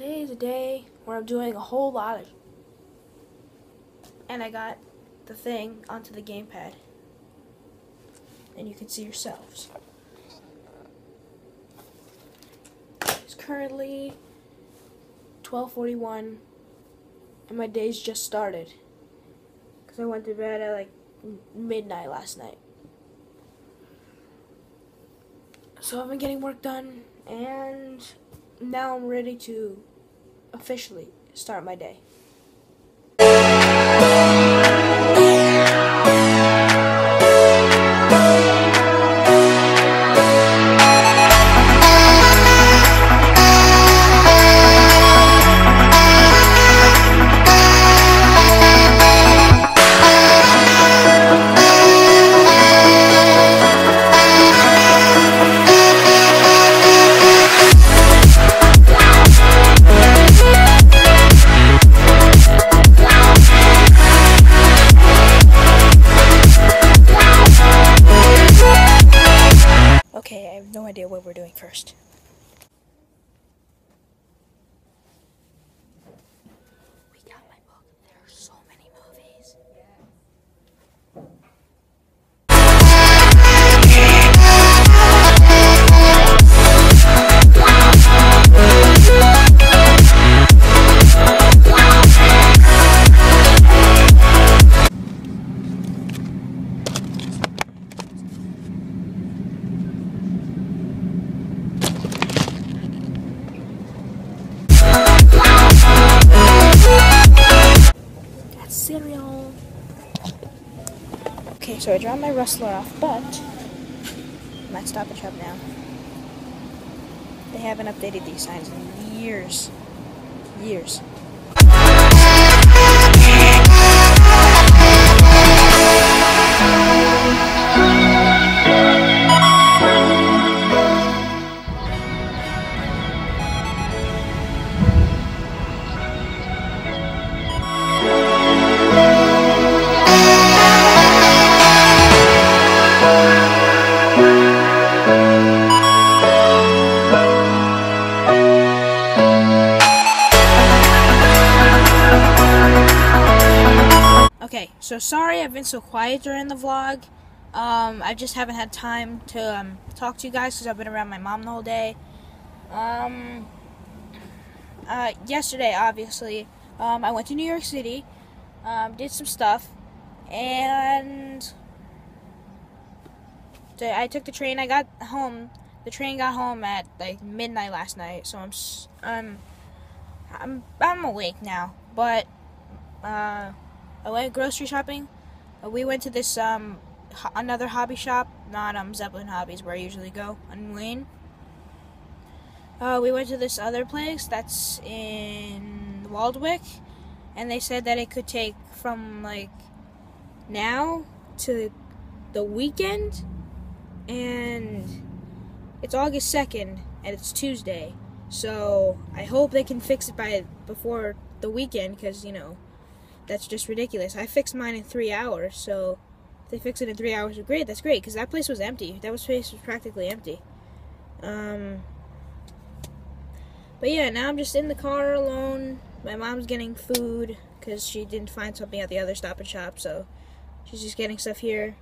today is a day where I'm doing a whole lot of. And I got the thing onto the gamepad. And you can see yourselves. It's currently 12:41 and my day's just started. Cuz I went to bed at like midnight last night. So I've been getting work done and now I'm ready to officially start my day. First. Okay, so I dropped my rustler off, but I'm at Stop and Shop now. They haven't updated these signs in years. Years. So sorry I've been so quiet during the vlog. Um, I just haven't had time to um, talk to you guys because I've been around my mom the whole day. Um, uh, yesterday, obviously, um, I went to New York City, um, did some stuff, and I took the train. I got home. The train got home at like midnight last night, so I'm I'm I'm I'm awake now. But uh, I went grocery shopping. Uh, we went to this um another hobby shop, not um Zeppelin Hobbies, where I usually go on Wayne. Uh, we went to this other place that's in Waldwick, and they said that it could take from like now to the weekend, and it's August second, and it's Tuesday. So I hope they can fix it by before the weekend, because you know that's just ridiculous. I fixed mine in three hours, so if they fix it in three hours, great. That's great because that place was empty. That was place was practically empty. Um, but yeah, now I'm just in the car alone. My mom's getting food because she didn't find something at the other Stop and Shop, so she's just getting stuff here.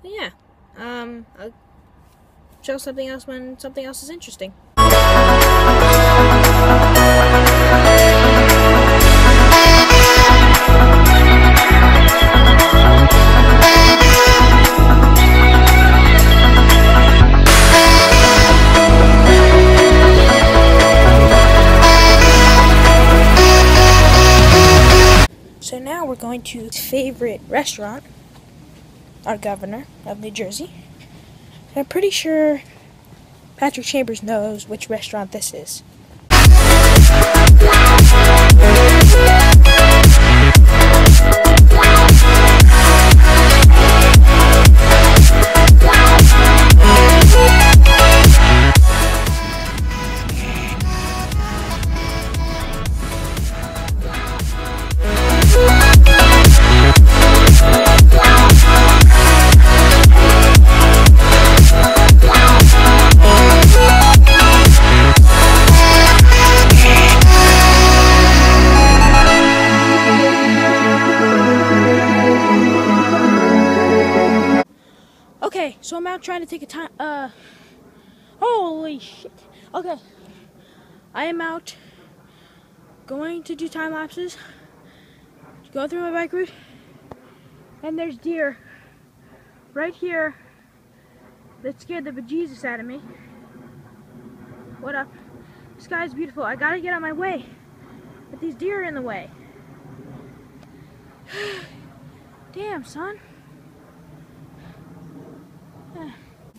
But yeah, um, I'll show something else when something else is interesting. So now we're going to his favorite restaurant, our governor of New Jersey. And I'm pretty sure Patrick Chambers knows which restaurant this is. Out trying to take a time. Uh, holy shit. Okay, I am out going to do time lapses. Go through my bike route, and there's deer right here that scared the bejesus out of me. What up? The sky's beautiful. I gotta get of my way, but these deer are in the way. Damn, son.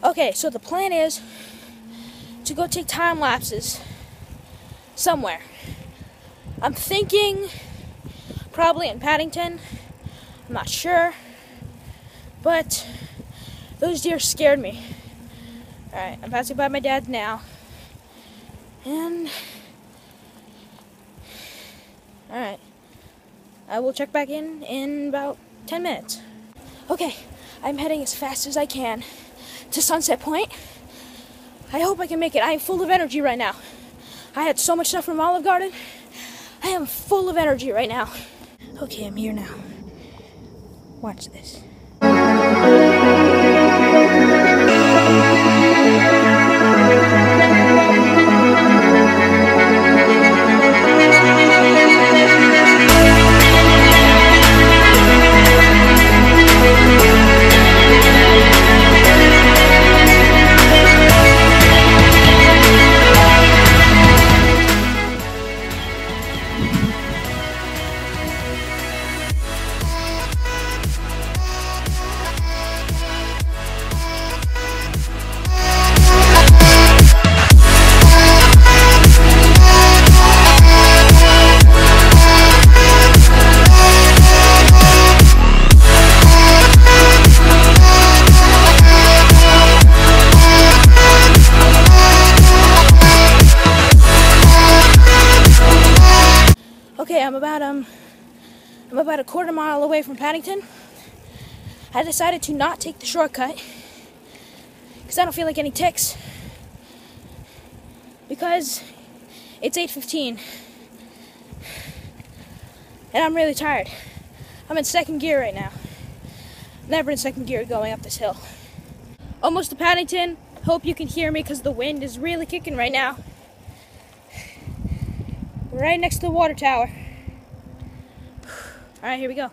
Okay, so the plan is to go take time lapses somewhere. I'm thinking probably in Paddington. I'm not sure. But those deer scared me. Alright, I'm passing by my dad's now. And Alright. I will check back in in about 10 minutes. Okay, I'm heading as fast as I can to Sunset Point. I hope I can make it. I am full of energy right now. I had so much stuff from Olive Garden. I am full of energy right now. Okay, I'm here now. Watch this. Okay, I'm about um I'm about a quarter mile away from Paddington. I decided to not take the shortcut because I don't feel like any ticks. Because it's 8:15 and I'm really tired. I'm in second gear right now. Never in second gear going up this hill. Almost to Paddington. Hope you can hear me because the wind is really kicking right now. Right next to the water tower. All right, here we go.